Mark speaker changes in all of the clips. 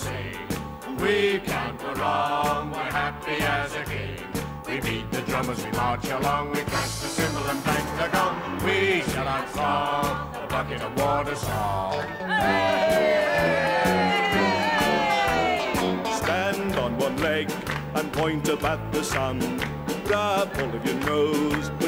Speaker 1: sing. We can't go wrong, we're happy as a king. We beat the drum as we march along, we crash the cymbal and bang the gong. We shall out song, a bucket of water song.
Speaker 2: Stand on one leg and point up at the sun. Grab all of your nose,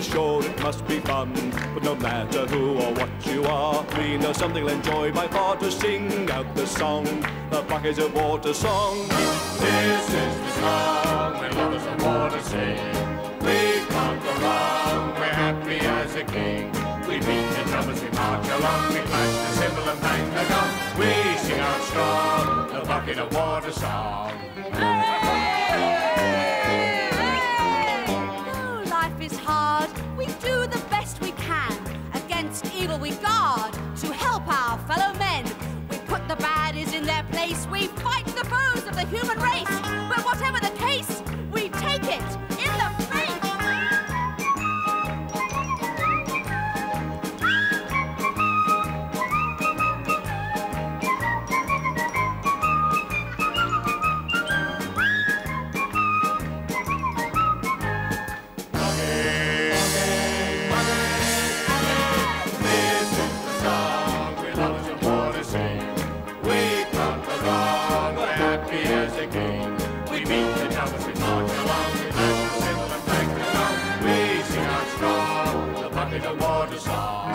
Speaker 2: sure it must be fun. But no matter who or what you are, we know something will enjoy by far to sing out the song, the bucket of water song.
Speaker 1: This is the song we lovers of water sing. We can't wrong, we're happy as a king. We beat the drum as we march along, we clash the cymbal and bang the gong. We sing out strong, the bucket of water song.
Speaker 3: Evil we guard to help our fellow men. We put the baddies in their place. We fight the foes of the human race. But whatever the case,
Speaker 1: as a king. We beat the drum as we march along, we the cymbal and bang the gong. We sing out strong, the bucket of water song.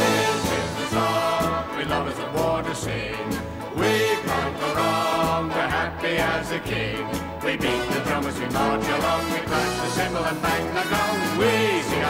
Speaker 1: This is the song we lovers of water sing. We can't wrong, we're happy as a king. We beat the drum as we march along, we clash the cymbal and bang the gong. We sing